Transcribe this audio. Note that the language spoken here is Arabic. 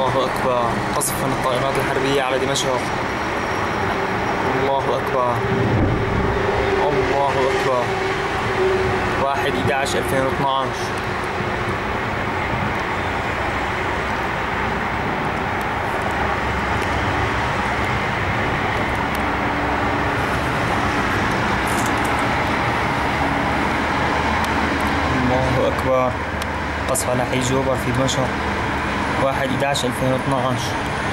الله أكبر. قصف من الطائرات الحربية على دمشق. الله أكبر. الله أكبر. واحد 11 2012 الله أكبر. قصف على حي جوبر في دمشق. واحد 11 2012